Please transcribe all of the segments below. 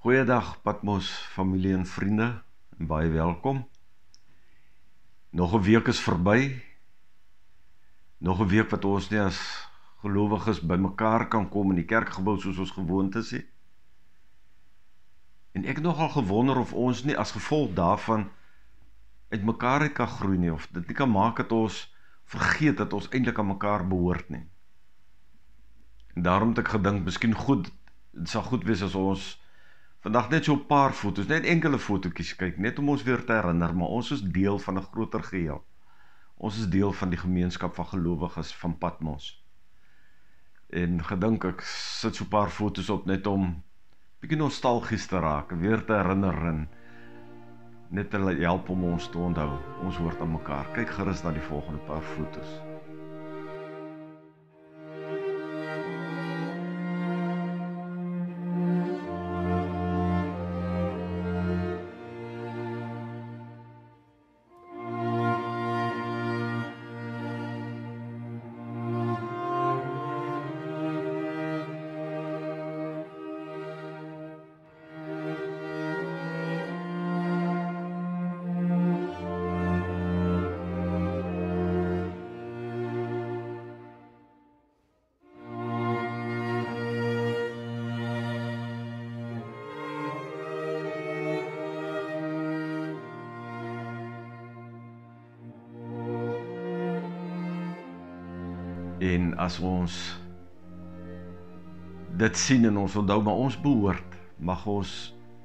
Goeiedag Patmos familie en vriende en baie welkom. Nog 'n week is verby. Nog 'n week wat ons nie as gelowiges bymekaar kan kom in die kerkgebou soos ons gewoond is nie. En ek het nogal gewonder of ons nie as gevolg daarvan uit kan groei nie of dit nie kan maak dat ons vergeet dat ons eintlik aan mekaar behoort nie. En daarom het ek gedink miskien goed dit sal goed wees as ons vandag net so 'n paar foto's, net enkele fotootjies kyk, net om ons weer te herinner, maar ons is deel van 'n groter geheel. Ons is deel van die gemeenskap van gelowiges van Patmos. En gedink ek sit so 'n paar foto's op net om bietjie nostalgies te raak, weer te herinner en net te help om ons te onthou. Ons hoort aan mekaar. Kyk gerus na die volgende paar foto's. En as ons dit sien en ons onthou maar ons behoort, mag ons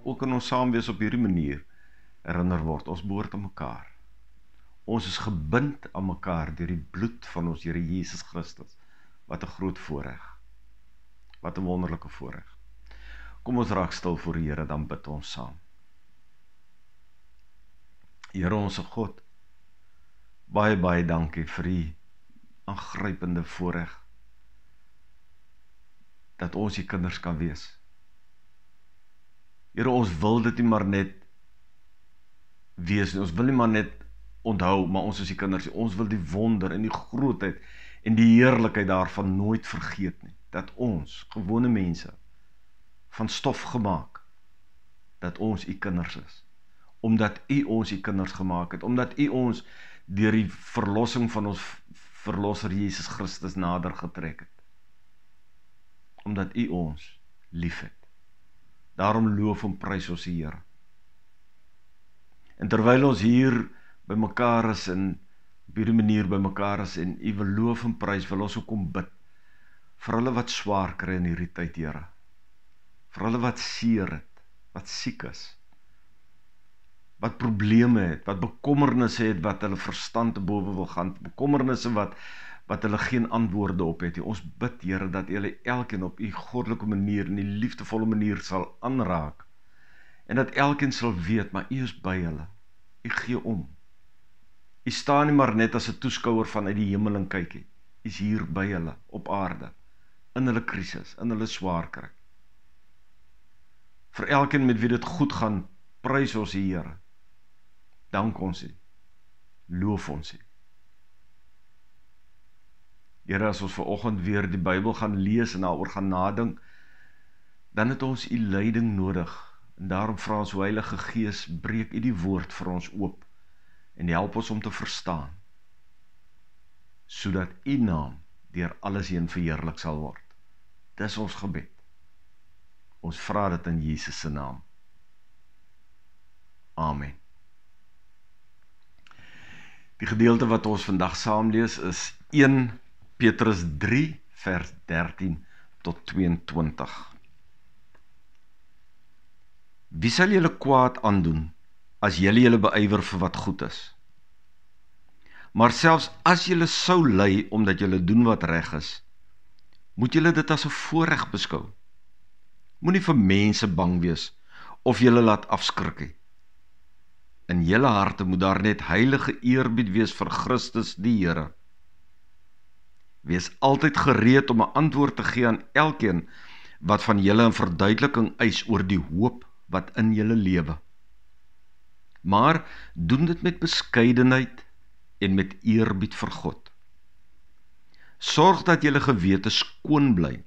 ook in ons saam wees op hierdie manier herinner word. Ons behoort aan mekaar. Ons is gebind aan mekaar deur die bloed van ons Here Jesus Christus. Wat 'n groot voorreg. Wat 'n wonderlike voorreg. Kom ons raak stil voor die Here dan bid ons saam. Here ons God. Baie baie dankie vir u aangrypende voorreg dat ons die kinders kan wees. Here ons wil dit nie maar net wees nie. Ons wil nie maar net onthou maar ons is die kinders. Ons wil die wonder en die grootheid en die heerlikheid daarvan nooit vergeet nie. Dat ons gewone mense van stof gemaak dat ons u kinders is. Omdat u ons u kinders gemaak het, omdat u ons deur die verlossing van ons verlosser Jesus Christus nader getrek het. Omdat U ons liefhet. Daarom loof en prys ons die Here. En terwyl ons hier by mekaar is op hierdie manier by mekaar is en U wil loof en prys, wil ons ook kom bid vir hulle wat swaar kry in hierdie tyd, Here. Vir hulle wat seer het, wat siek is. Wat probleme het, wat bekommernisse het wat hulle verstand te bowe wil gaan, bekommernisse wat wat hulle geen antwoorde op het nie. Ons bid Here dat U hulle elkeen op U goddelike manier en 'n liefdevolle manier sal aanraak. En dat elkeen sal weet maar U is by hulle. U gee om. U staan nie maar net as 'n toeskouer van uit die hemel en kyk nie. U is hier by hulle op aarde in hulle krisis, in hulle swaar kry. Vir elkeen met wie dit goed gaan, prys ons die Here. Dank ons U. Loof ons U. Here as ons ver oggend weer die Bybel gaan lees en daaroor gaan nadink, dan het ons u leiding nodig. En daarom vra ons Heilige Gees, breek u die woord vir ons oop en help ons om te verstaan sodat u naam deur alles heen verheerlik sal word. Dis ons gebed. Ons vra dit in Jesus se naam. Amen. Die gedeelte wat ons vandag saam lees is Petrus 3 vers 13 tot 22. Wie sal julle kwaad aandoen as julle julle beywer vir wat goed is? Maar selfs as julle sou ly omdat julle doen wat reg is, moet julle dit as 'n voorreg beskou. Moenie vir mense bang wees of julle laat afskrik nie. In julle harte moet daar net heilige eerbied wees vir Christus die Here. Wees altyd gereed om 'n antwoord te gee aan elkeen wat van julle 'n verduideliking eis oor die hoop wat in julle lewe. Maar doen dit met beskeidenheid en met eerbied vir God. Sorg dat julle gewete skoon bly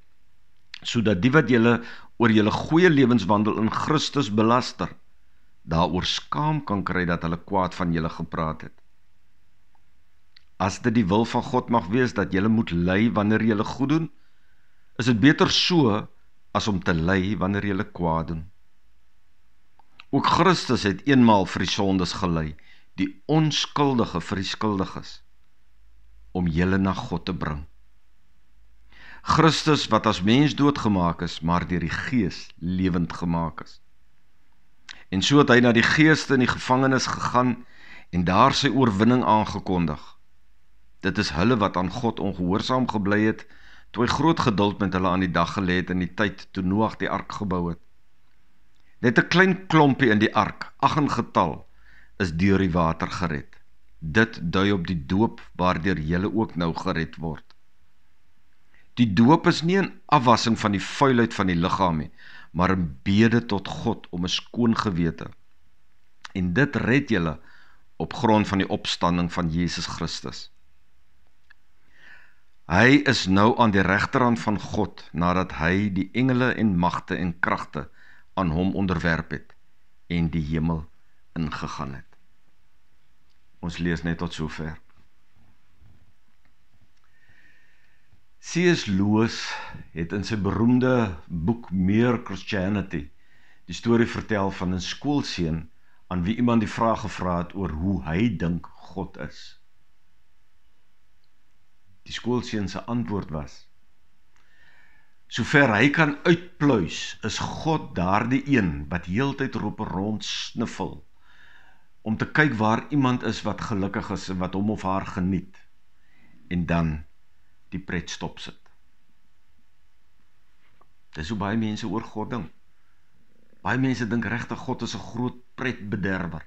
sodat die wat julle oor julle goeie lewenswandel in Christus belaster, daaroor skaam kan kry dat hulle kwaad van julle gepraat het. As dit die wil van God mag wees dat julle moet ly wanneer julle goed doen, is dit beter so as om te ly wanneer julle kwaad doen. Ook Christus het eenmaal vir die sondes gelei, die onskuldige vir die skuldiges, om julle na God te bring. Christus wat as mens doodgemaak is, maar deur die Gees lewend gemaak is. En so het hy na die geeste in die gevangenis gegaan en daar sy oorwinning aangekondig. Dit is hulle wat aan God ongehoorsaam gebly het, toe hy groot geduld met hulle aan die dag gelê het in die tyd toe Noag die ark gebou het. Net 'n klein klompie in die ark, ag in getal, is deur die water gered. Dit dui op die doop waardeur jy ook nou gered word. Die doop is nie 'n afwassing van die vuilheid van die liggaam nie, maar 'n bede tot God om 'n skoon gewete. En dit red julle op grond van die opstanding van Jesus Christus. Hy is nou aan die regterhand van God nadat hy die engele en magte en kragte aan hom onderwerp het en die hemel ingegaan het. Ons lees net tot sover. C.S. Lewis het in sy beroemde boek Mere Christianity die storie vertel van 'n skoolseun aan wie iemand die vraag gevra het oor hoe hy dink God is. Die skoolseun se antwoord was: Sover hy kan uitpluis, is God daardie een wat heeltyd roep rond sniffel om te kyk waar iemand is wat gelukkig is en wat hom of haar geniet en dan die pret stop sit. Dis hoe baie mense oor God dink. Baie mense dink regtig God is 'n groot pretbederwer.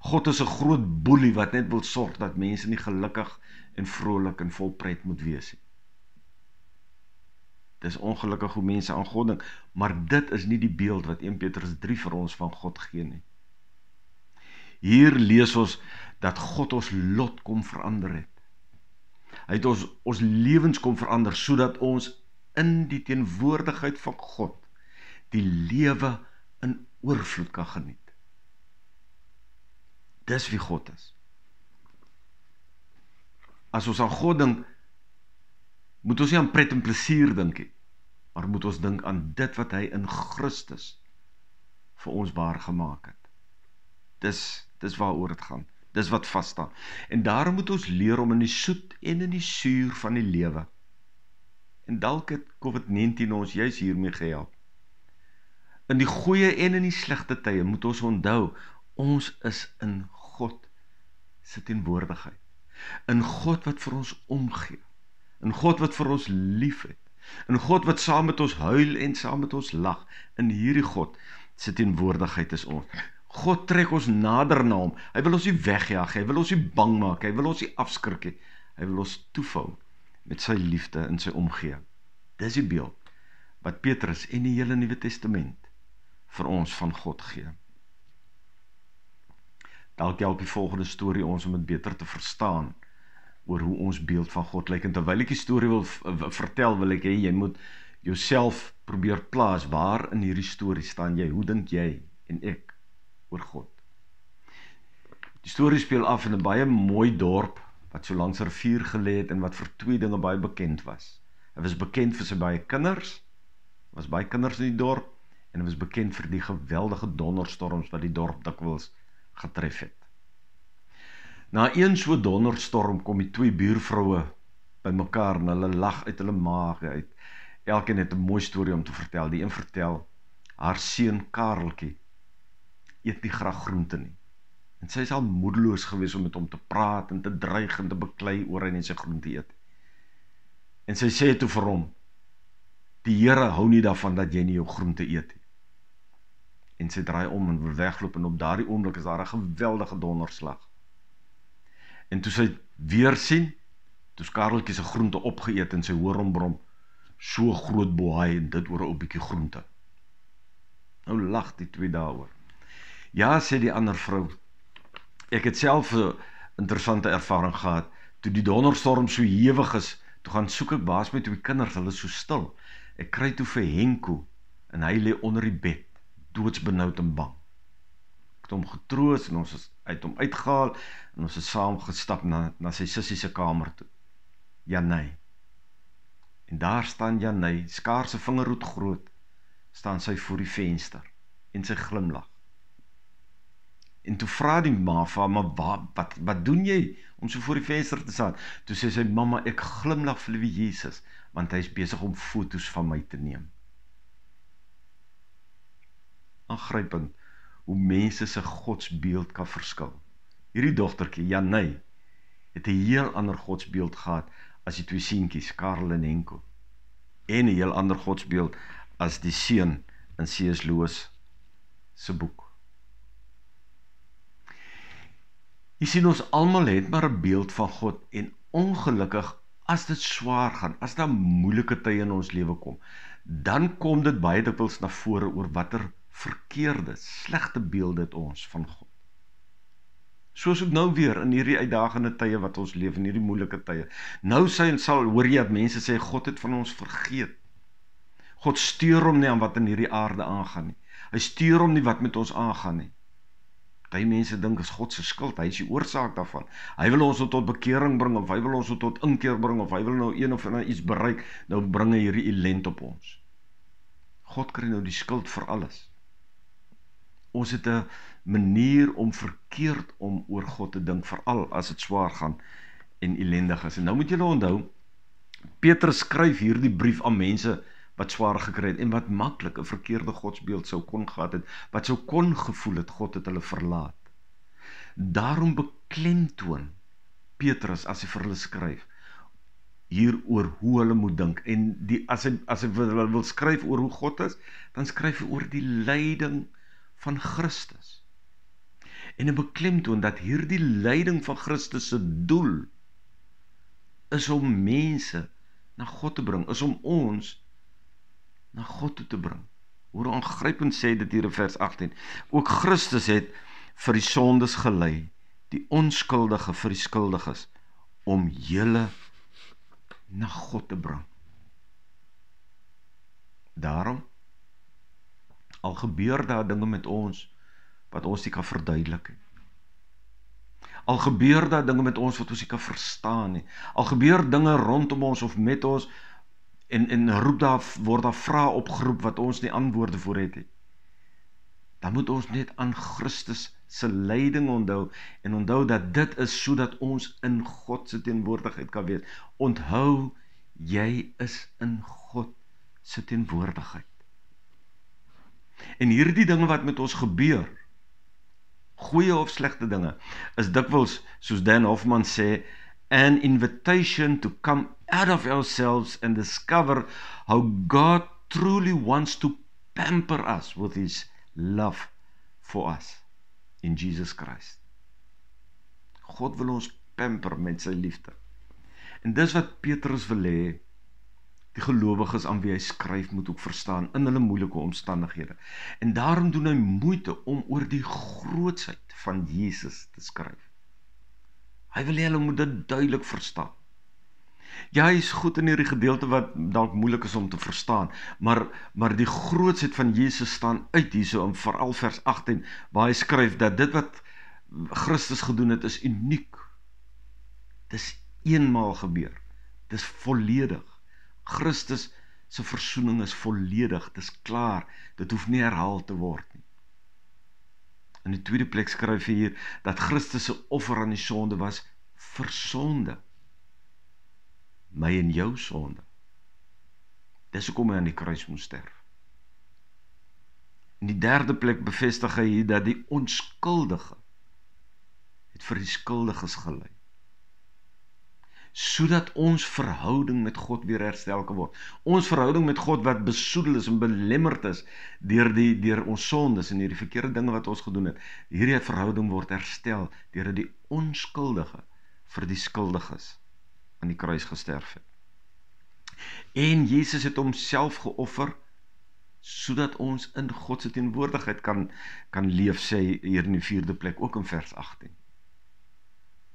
God is 'n groot boelie wat net wil sorg dat mense nie gelukkig en vrolik en vol pret moet wees nie. Dis ongelukkig hoe mense aan God dink, maar dit is nie die beeld wat 1 Petrus 3 vir ons van God gee nie. Hier lees ons dat God ons lot kom verander het. Hy het ons ons lewens kom verander sodat ons in die teenwoordigheid van God die lewe in oorvloed kan geniet. Dis wie God is. As ons aan God dink, moet ons nie aan pret en plesier dink nie, maar moet ons dink aan dit wat hy in Christus vir ons waar gemaak het. Dis dis waaroor dit gaan. Dis wat vas staan. En daarom moet ons leer om in die soet en in die suur van die lewe. En dalk het COVID-19 ons juis hiermee gehelp. In die goeie en in die slegte tye moet ons onthou ons is in God se teenwoordigheid. In God wat vir ons omgee. In God wat vir ons liefhet. In God wat saam met ons huil en saam met ons lag. In hierdie God se teenwoordigheid is ons. God trek ons nader na hom. Hy wil ons nie wegjaag. Hy wil ons nie bang maak. Hy wil ons nie afskrik nie. Hy wil ons toevou met sy liefde in sy omgee. Dis die beeld wat Petrus en die hele Nuwe Testament vir ons van God gee. Dalk help die volgende storie ons om dit beter te verstaan oor hoe ons beeld van God lyk. En terwyl ek die storie wil vertel, wil ek hê jy moet jouself probeer plaas. Waar in hierdie storie staan jy? Hoe dink jy en ek oor God? Die storie speel af in 'n baie mooi dorp wat so langs 'n rivier gelê het en wat vir twee dinge baie bekend was. Hy was bekend vir sy baie kinders. Daar was baie kinders in die dorp en hy was bekend vir die geweldige donderstorms wat die dorp dikwels getref het. Na een so donderstorm kom die twee buurvroue bymekaar en hulle lag uit hulle maag uit. Elkeen het 'n mooi storie om te vertel. Die een vertel haar seun Kareltjie eet nie graag groente nie. En sy is al moedeloos geweest om met hom te praat en te dreig en te beklei oor hy net sy groente eet. En sy sê toe vir hom: "Die Here hou nie daarvan dat jy nie jou groente eet nie." en sy draai om en wil wegloop en op daardie oomblik is daar 'n geweldige donderslag. En toe sy weer sien, toe Kareltjie se groente opgeëet en sy hoor hom brom so groot bohaai en dit oor 'n bietjie groente. Nou lag die twee daaroor. Ja, sê die ander vrou. Ek het self 'n interessante ervaring gehad toe die donderstorm so hewig is. Toe gaan soek ek baas met twee kinders, hulle is so stil. Ek kry toe vir Henko en hy lê onder die bed, doodsbenoud en bang. Ek het hom getroos en ons is uit hom uitgehaal en ons het saam gestap na na sy sussie se kamer toe. Janey. En daar staan Janey, skaars 'n vingerhoed groot, staan sy voor die venster en sy glimlag. En toe vra die ma vir haar, "Maar wat wat wat doen jy om so voor die venster te staan?" Toe sê sy, "Mamma, ek glimlag vir liewe Jesus, want hy is besig om foto's van my te neem." Aangrypend hoe mense se godsbeeld kan verskil. Hierdie dogtertjie, Janey, het 'n heel ander godsbeeld gehad as die twee seentjies, Karel en Henko. En 'n heel ander godsbeeld as die seun in C.S. Lewis se boek. Jy sien ons almal het maar 'n beeld van God en ongelukkig as dit swaar gaan, as daar moeilike tye in ons lewe kom, dan kom dit baie dikwels na vore oor watter verkeerde, slegte beelde het ons van God. Soos ook nou weer in hierdie uitdagende tye wat ons leef in hierdie moeilike tye. Nou sê en sal hoor jy dat mense sê God het van ons vergeet. God steur hom nie aan wat in hierdie aarde aangaan nie. Hy steur hom nie wat met ons aangaan nie. Baie mense dink is God se skuld, hy is die oorsaak daarvan. Hy wil ons tot bekering bring of hy wil ons tot inkeer bring of hy wil nou een of ander iets bereik, nou bring hy hierdie ellend op ons. God kry nou die skuld vir alles. Ons het 'n manier om verkeerd om oor God te dink, veral as dit swaar gaan en ellendig is. En nou moet julle onthou, Petrus skryf hierdie brief aan mense wat swaar gekry het en wat maklik 'n verkeerde godsbeeld sou kon gehad het, wat sou kon gevoel het God het hulle verlaat. Daarom beklemtoon Petrus as hy vir hulle skryf hier oor hoe hulle moet dink en die as hy as hy wil, wil skryf oor hoe God is, dan skryf hy oor die lyding van Christus. En hy beklemtoon dat hierdie lyding van Christus se doel is om mense na God te bring, is om ons na God toe te bring. Hoe aangrypend sê dit hier in vers 18. Ook Christus het vir die sondes gelei, die onskuldige vir die skuldiges om julle na God te bring. Daarom al gebeur daar dinge met ons wat ons nie kan verduidelik nie. Al gebeur daar dinge met ons wat ons nie kan verstaan nie. Al gebeur dinge rondom ons of met ons en en roep daar word daar vrae opgeroep wat ons nie antwoorde vir het nie. Dan moet ons net aan Christus se lyding onthou en onthou dat dit is sodat ons in God se teenwoordigheid kan wees. Onthou jy is in God se teenwoordigheid. En hierdie dinge wat met ons gebeur, goeie of slegte dinge, is dikwels soos Dan Hoffman sê, an invitation to come out of ourselves and discover how God truly wants to pamper us with his love for us in Jesus Christ. God wil ons pamper met sy liefde. En dis wat Petrus wil hê die gelowiges aan wie hy skryf moet ook verstaan in hulle moeilike omstandighede. En daarom doen hy moeite om oor die grootsheid van Jesus te skryf. Hy wil hê hulle moet dit duidelik verstaan. Ja, hy is goed in hierdie gedeelte wat dalk moeilik is om te verstaan, maar maar die grootsheid van Jesus staan uit hierso in veral vers 18 waar hy skryf dat dit wat Christus gedoen het is uniek. Dis eenmaal gebeur. Dis volledig. Christus se verzoening is volledig. Dis klaar. Dit hoef nie herhaal te word nie. In die tweede plek skryf hy hier dat Christus se offer aan die sonde was vir sonde my en jou sonde. Dis hoekom hy aan die kruis moes sterf. In die derde plek bevestig hy hier dat die onskuldige het vir die skuldiges gelei. Sodat ons verhouding met God weer herstel kan word. Ons verhouding met God wat besoedel is en belemmerd is deur die deur ons sondes en hierdie verkeerde dinge wat ons gedoen het. Hierdie verhouding word herstel deurdat die onskuldige vir die skuldiges aan die kruis gesterf het. En Jesus het homself geoffer sodat ons in God se teenwoordigheid kan kan leef sê hier in die 4de plek ook in vers 18.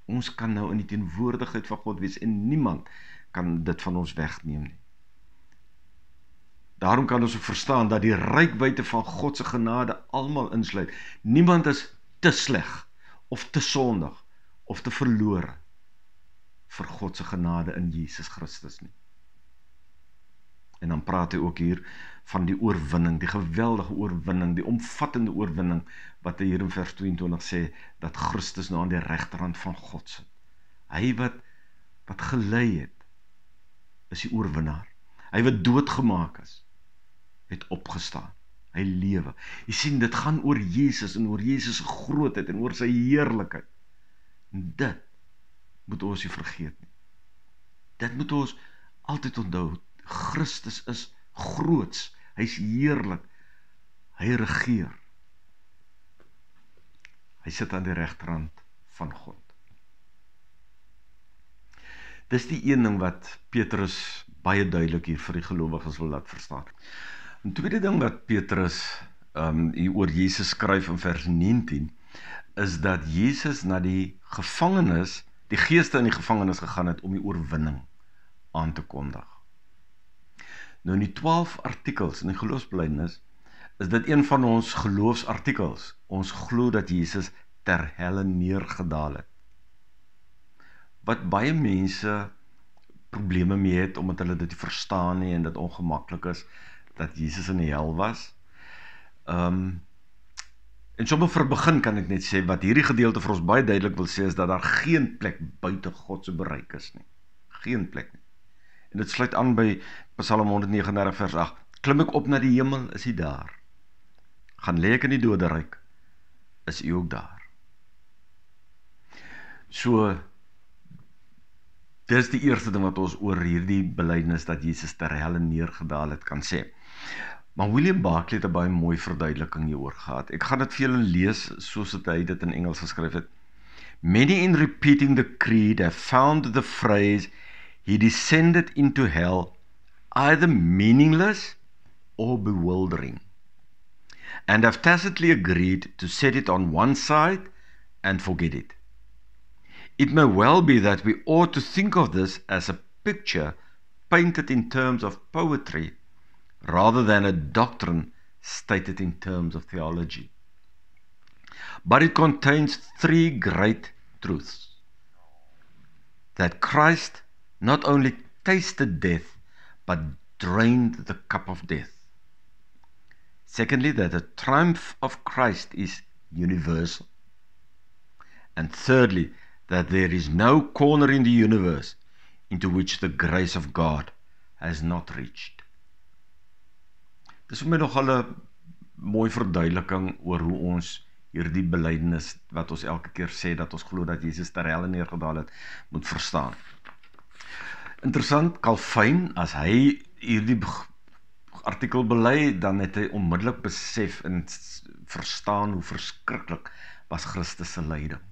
Ons kan nou in die teenwoordigheid van God wees en niemand kan dit van ons wegneem nie. Daarom kan ons verstaan dat die rykwyte van God se genade almal insluit. Niemand is te sleg of te sondig of te verlore vir God se genade in Jesus Christus nie. En dan praat hy ook hier van die oorwinning, die geweldige oorwinning, die omvattende oorwinning wat hy hier in vers 22 sê dat Christus nou aan die regterhand van God sit. Hy wat wat gelei het is die oorwinnaar. Hy wat doodgemaak is het opgestaan. Hy lewe. Jy sien dit gaan oor Jesus en oor Jesus se grootheid en oor sy heerlikheid. En dit moet ons nie vergeet nie. Dit moet ons altyd onthou. Christus is groots. Hy's heerlik. Hy regeer. Hy sit aan die regterrand van God. Dis die een ding wat Petrus baie duidelik hier vir die gelowiges wil laat verstaan. 'n Tweede ding wat Petrus um hier oor Jesus skryf in vers 19 is dat Jesus na die gevangenes, die geeste in die gevangenes gegaan het om die oorwinning aan te kondig. Nou in die 12 artikels in die geloofsbelijdenis is dit een van ons geloofsartikels. Ons glo dat Jesus ter helle neergedaal het. Wat baie mense probleme mee het omdat hulle dit nie verstaan nie en dit ongemaklik is dat Jesus in die hel was. Ehm um, en sommer vir begin kan ek net sê wat hierdie gedeelte vir ons baie duidelik wil sê is dat daar geen plek buite God se bereik is nie. Geen plek nie. En dit sluit aan by Psalm 139 vers 8. Klim ek op na die hemel, is hy daar. Gaan lê ek in die doderyk, is hy ook daar. So dis die eerste ding wat ons oor hierdie belydenis dat Jesus ter helle neergedaal het kan sê. Maar William Barclay het 'n baie mooi verduideliking hieroor gehad. Ek gaan dit vir julle lees soos dit hy dit in Engels geskryf het. Many in repeating the creed have found the phrase he descended into hell either meaningless or bewildering, and have tacitly agreed to set it on one side and forget it. It may well be that we ought to think of this as a picture painted in terms of poetry rather than a doctrine stated in terms of theology. But it contains three great truths that Christ not only tasted death, but drained the cup of death. Secondly, that the triumph of Christ is universal. And thirdly, that there is no corner in the universe into which the grace of God has not reached. Dis vir my nog 'n mooi verduideliking oor hoe ons hierdie belydenis wat ons elke keer sê dat ons glo dat Jesus ter helle neergedaal het, moet verstaan. Interessant, Calvin as hy hierdie artikel bely, dan het hy onmiddellik besef en verstaan hoe verskriklik was Christus se lyding.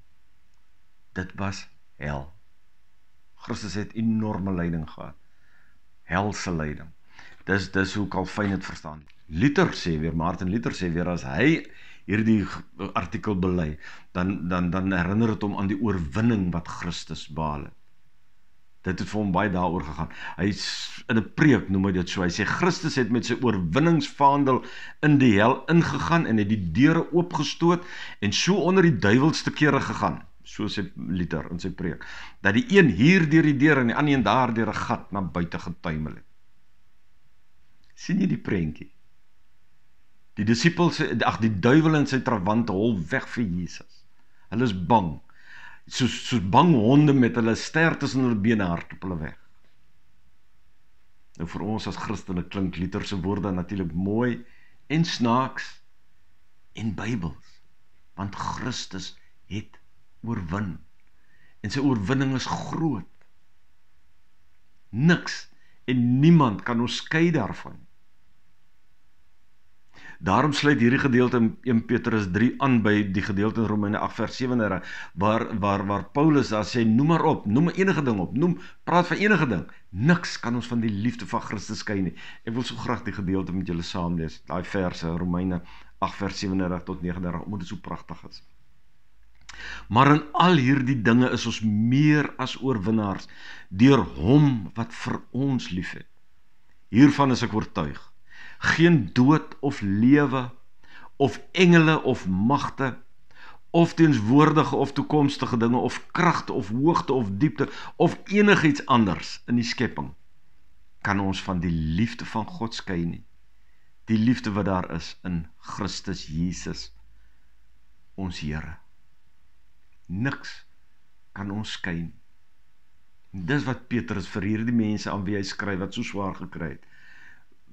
Dit was hel. Christus het enorme lyding gehad. Helse lyding. Dis dis hoe Calvin dit verstaan. Luther sê weer, Martin Luther sê weer as hy hierdie artikel bely, dan dan dan herinner dit hom aan die oorwinning wat Christus behaal het. Dit het vir hom baie daaroor gegaan. Hy in 'n preek noem hy dit so. Hy sê Christus het met sy oorwinningsvaandel in die hel ingegaan en het die deure oopgestoot en so onder die duiwelste kere gegaan, so sê Luther in sy preek, dat die een hier deur die deur en die ander een daar deur 'n gat na buite getuimel het. Sien jy die prentjie? Die disippels, ag die duiwel en sy trawante hol weg vir Jesus. Hulle is bang soos soos bang honde met hulle ster tussen hulle bene hardop hulle weg. Nou vir ons as Christene klink Luther se woorde natuurlik mooi en snaaks en Bybels want Christus het oorwin en sy oorwinning is groot. Niks en niemand kan ons skei daarvan. Daarom sluit hierdie gedeelte in 1 Petrus 3 aan by die gedeelte in Romeine 8 vers 37 waar waar waar Paulus daar sê noem maar op, noem enige ding op, noem praat van enige ding. Niks kan ons van die liefde van Christus skei nie. Ek wil so graag die gedeelte met julle saam lees. Daai verse Romeine 8 vers 37 tot 39 omdat dit so pragtig is. Maar in al hierdie dinge is ons meer as oorwinnaars deur hom wat vir ons liefhet. Hiervan is ek oortuig Geen dood of lewe of engele of magte of teenswoordige of toekomstige dinge of kragte of hoogte of diepte of enigiets anders in die skepping kan ons van die liefde van God skei nie. Die liefde wat daar is in Christus Jesus ons Here. Niks kan ons skei nie. Dis wat Petrus vir hierdie mense aan wie hy skryf wat so swaar gekry het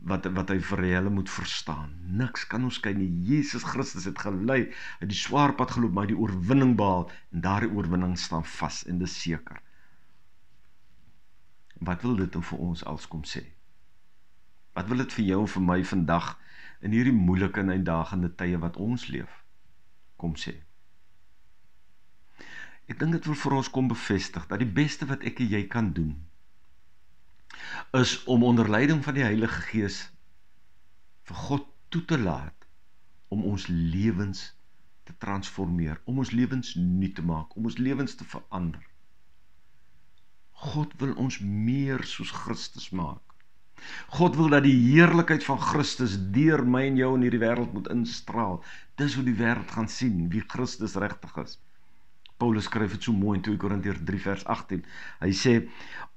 wat wat hy vir hulle moet verstaan. Niks kan ons skei nie. Jesus Christus het gelei, hy het die swaar pad geloop, maar hy het die oorwinning behaal en daardie oorwinning staan vas en dis seker. Wat wil dit vir ons als kom sê? Wat wil dit vir jou en vir my vandag in hierdie moeilike en uitdagende tye wat ons leef kom sê? Ek dink dit wil vir ons kom bevestig dat die beste wat ek en jy kan doen is om onder leiding van die Heilige Gees vir God toe te laat om ons lewens te transformeer, om ons lewens nuut te maak, om ons lewens te verander. God wil ons meer soos Christus maak. God wil dat die heerlikheid van Christus deur my en jou in hierdie wêreld moet instraal. Dis hoe die wêreld gaan sien wie Christus regtig is. Paulus skryf dit so mooi in 2 Korintiërs 3 vers 18. Hy sê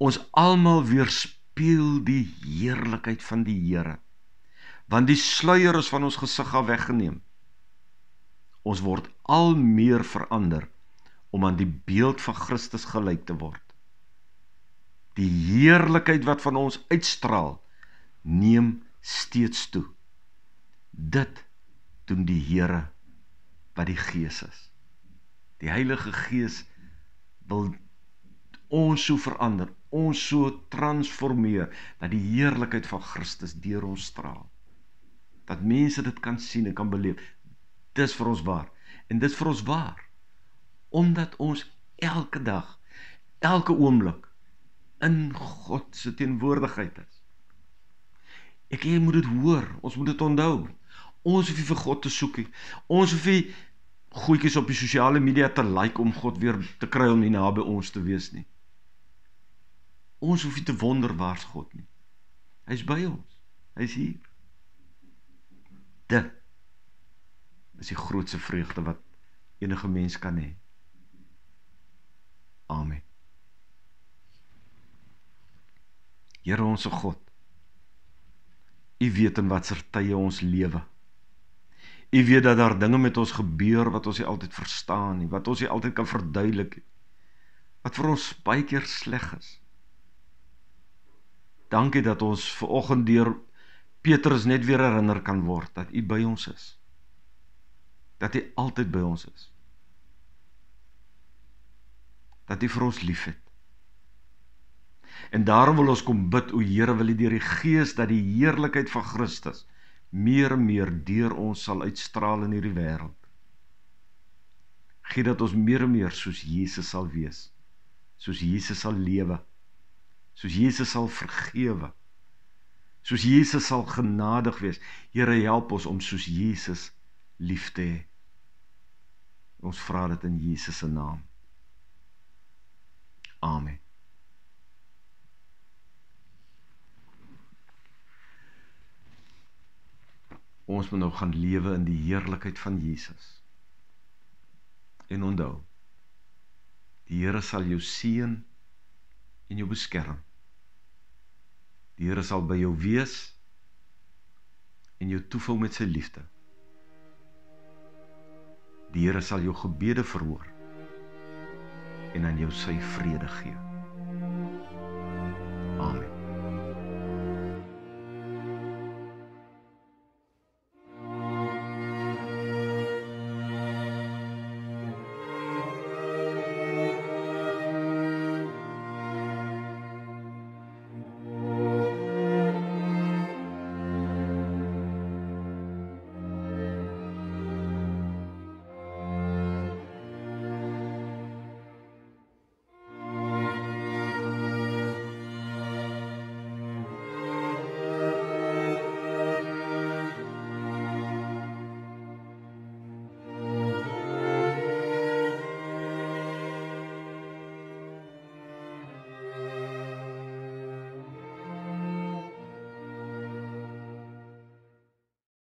ons almal weerspieël die heerlikheid van die Here. Want die sluier is van ons gesig af weggeneem. Ons word al meer verander om aan die beeld van Christus gelyk te word. Die heerlikheid wat van ons uitstraal, neem steeds toe. Dit doen die Here wat die Gees is. Die Heilige Gees wil ons so verander, ons so transformeer dat die heerlikheid van Christus deur ons straal. Dat mense dit kan sien en kan beleef. Dis vir ons waar. En dis vir ons waar omdat ons elke dag, elke oomblik in God se teenwoordigheid is. Ek jy moet dit hoor, ons moet dit onthou. Ons hoef nie vir God te soek nie. Ons hoef nie goedjies op die sosiale media te like om God weer te kry om nie naby ons te wees nie. Ons hoef nie te wonder waar's God nie. Hy's by ons. Hy's hier. Dit is die grootste vreugde wat enige mens kan hê. Amen. Here ons God. U weet in watter tye ons lewe. U weet dat daar dinge met ons gebeur wat ons nie altyd verstaan nie, wat ons nie altyd kan verduidelik nie. Wat vir ons baie keer sleg is. Dankie dat ons ver oggend deur Petrus net weer herinner kan word dat U by ons is. Dat U altyd by ons is. Dat U vir ons liefhet. En daarom wil ons kom bid o Here wil U deur die Gees dat die heerlikheid van Christus meer en meer deur ons sal uitstraal in hierdie wêreld. Gee dat ons meer en meer soos Jesus sal wees. Soos Jesus sal lewe soos Jesus sal vergewe. Soos Jesus sal genadig wees. Here help ons om soos Jesus lief te hê. Ons vra dit in Jesus se naam. Amen. Ons moet nou gaan lewe in die heerlikheid van Jesus. En onthou, die Here sal jou seën en jou beskerm. Die Here sal by jou wees en jou toevul met sy liefde. Die Here sal jou gebede verhoor en aan jou sy vrede gee.